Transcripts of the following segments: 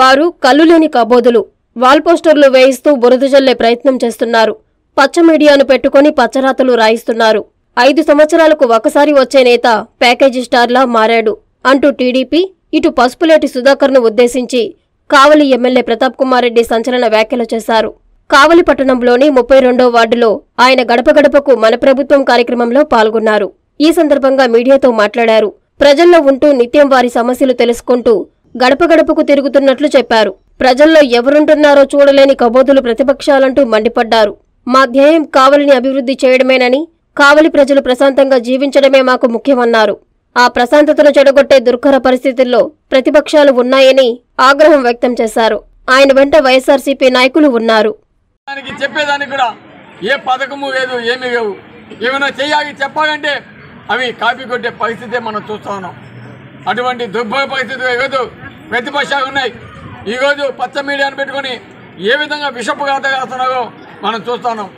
వారు కళ్ళులేని కబోదులు వాల్పోస్టర్లు వేయిస్తూ బురద జల్లే ప్రయత్నం చేస్తున్నారు. పచ్చ మీడియాను పెట్టుకుని పచ్చరాతలు రాయిస్తున్నారు. ఐదు సంవత్సరాలకు ఒకసారి వచ్చే నేత ప్యాకేజీ స్టార్లా మారాడు. అంటూ టీడీపీ ఇటు పసుపులేటి సుధాకర్ను ఉద్దేశించి కావలి ఎమ్మెల్యే ప్రతాప్ కుమార్ రెడ్డి సంచలన వ్యాఖ్యలు చేశారు. కావలి పట్టణంలోని ముప్పై రెండో వార్డులో ఆయన గడప గడపకు మన ప్రభుత్వం కార్యక్రమంలో పాల్గొన్నారు. ఈ సందర్భంగా మీడియాతో మాట్లాడారు. ప్రజల్లో ఉంటూ నిత్యం వారి సమస్యలు తెలుసుకుంటూ గడప గడపకు తిరుగుతున్నట్లు చెప్పారు. ప్రజల్లో ఎవరుంటున్నారో చూడలేని కబోధులు ప్రతిపక్షాలంటూ మండిపడ్డారు. మా ధ్యేయం కావలిని అభివృద్ధి చేయడమేనని కావలి ప్రజలు ప్రశాంతంగా జీవించడమే మాకు ముఖ్యమన్నారు. ఆ ప్రశాంతతను చెడగొట్టే దుర్కర పరిస్థితుల్లో ప్రతిపక్షాలు ఉన్నాయని ఆగ్రహం వ్యక్తం చేశారు. ఆయన వెంట వైఎస్ఆర్సీపీ నాయకులు ఉన్నారు. చెప్పేదానికి కూడా ఏ పథకము లేదు ఏమీ లేవు. ఏమైనా చెప్పాలంటే అవి కాపీ కొట్టే పరిస్థితే మనం చూస్తా ఉన్నాం. అటువంటి దుర్భర పరిస్థితి ఈరోజు ప్రతిపక్షాలు ఉన్నాయి. ఈరోజు పచ్చ మీడియాను పెట్టుకొని ఏ విధంగా విషపు చేస్తున్నారో మనం చూస్తున్నాం.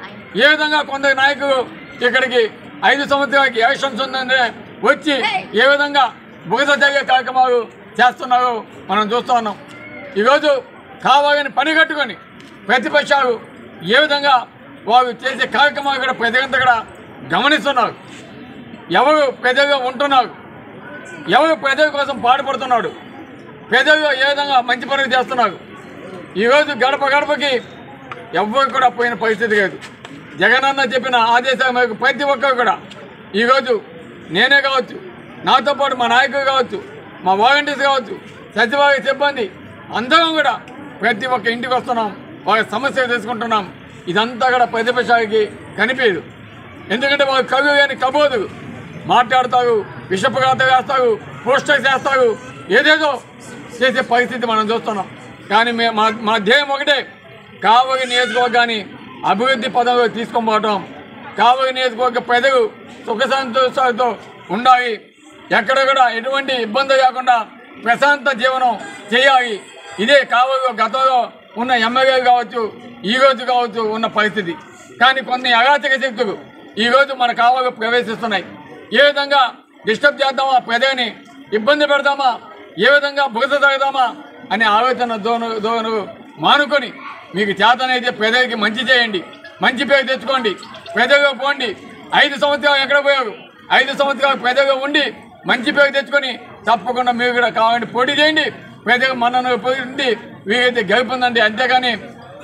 ఏ విధంగా కొందరు నాయకులు ఇక్కడికి ఐదు సంవత్సరాలకి ఎలక్షన్స్ ఉందంటే వచ్చి ఏ విధంగా బుగత జరిగే కార్యక్రమాలు చేస్తున్నారో మనం చూస్తున్నాం. ఈరోజు కావాలని పని కట్టుకొని ప్రతిపక్షాలు ఏ విధంగా వారు చేసే కార్యక్రమాలు కూడా ప్రజలంతా కూడా గమనిస్తున్నారు. ఎవరు ప్రజలుగా ఉంటున్నారు? ఎవరు ప్రజల కోసం పాటుపడుతున్నాడు పేదవి ఏ విధంగా మంచి పనులు చేస్తున్నారు ఈరోజు గడప గడపకి ఎవ్వరు కూడా పోయిన పరిస్థితి లేదు. జగనన్న చెప్పిన ఆదేశాల మేరకు ప్రతి ఒక్కరు కూడా ఈరోజు నేనే కావచ్చు నాతో పాటు మా నాయకులు కావచ్చు మా వాలంటీర్స్ కావచ్చు సచివాలయ సిబ్బంది అందరం కూడా ప్రతి ఒక్క ఇంటికి వస్తున్నాం వాళ్ళ సమస్యలు తెలుసుకుంటున్నాం. ఇదంతా కూడా ప్రతిపక్షాలకి కనిపించదు. ఎందుకంటే వాళ్ళు కవి అని కబోదు. మాట్లాడతారు విషపగాత వేస్తారు పోస్టర్స్ వేస్తారు ఏదేదో చేసే పరిస్థితి మనం చూస్తున్నాం. కానీ మే మా మా ధ్యేయం ఒకటే. కావలి నియోజకవర్గాన్ని అభివృద్ధి పదంలో తీసుకొని కావలి నియోజకవర్గ ప్రజలు సుఖ సంతోషాలతో ఉండాలి. ఎక్కడ కూడా ఎటువంటి ఇబ్బంది లేకుండా ప్రశాంత జీవనం చేయాలి. ఇదే కావలి గతంలో ఉన్న ఎమ్మెల్యేలు కావచ్చు ఈ రోజు కావచ్చు ఉన్న పరిస్థితి. కానీ కొన్ని అరాచక శక్తులు ఈరోజు మన కావలి ప్రవేశిస్తున్నాయి. ఏ విధంగా డిస్టర్బ్ చేద్దామా ప్రజని ఇబ్బంది పెడదామా ఏ విధంగా బుగత తాగుదామా అనే ఆలోచన దోను దోను మానుకొని మీకు చేతనైతే పేదలకి మంచి చేయండి. మంచి పేరు తెచ్చుకోండి. పేదగా పోండి. ఐదు సంవత్సరాలు ఎక్కడ పోయారు ఐదు సంవత్సరాలు పేదగా ఉండి మంచి పేరు తెచ్చుకొని తప్పకుండా మీరు కూడా కావాలంటే పోటీ చేయండి. పేదగా మనను పొంది వీరైతే గెలుపుందండి. అంతేగాని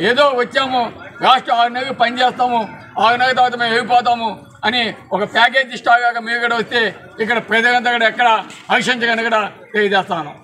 ఏదో వచ్చాము రాష్ట్ర ఆరు నెలలు పని చేస్తాము ఆరు నెలల తర్వాత మేము వెళ్ళిపోతాము. అని ఒక ప్యాకేజ్ స్టాక్ మీరు కూడా వస్తే ఇక్కడ ప్రజలంతా కూడా ఎక్కడ హర్షించగని కూడా తెలియజేస్తాను